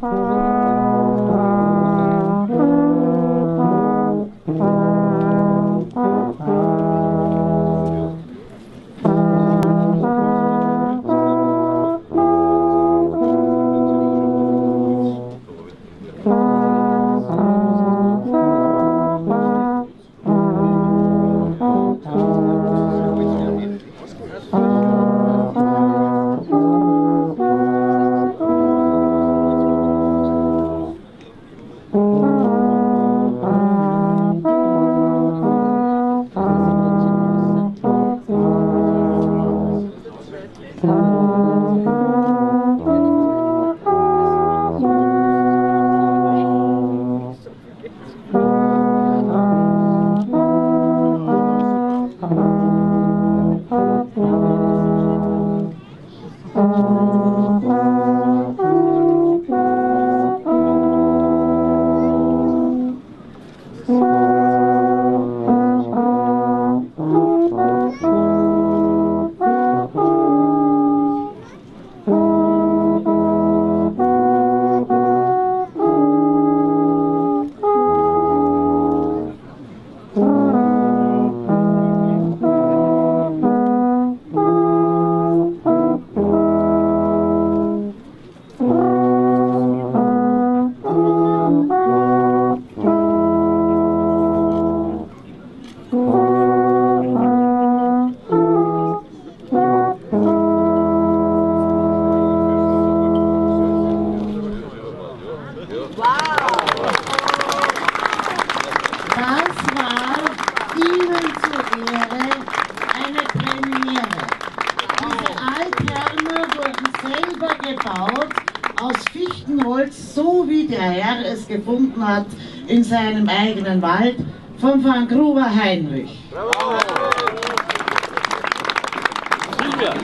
Mm-hmm. 아멘. Premiere, eine Premiere. Diese Altherme wurden selber gebaut aus Fichtenholz, so wie der Herr es gefunden hat in seinem eigenen Wald von Van Gruber Heinrich. Bravo. Super.